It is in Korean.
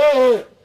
어, 어, 어.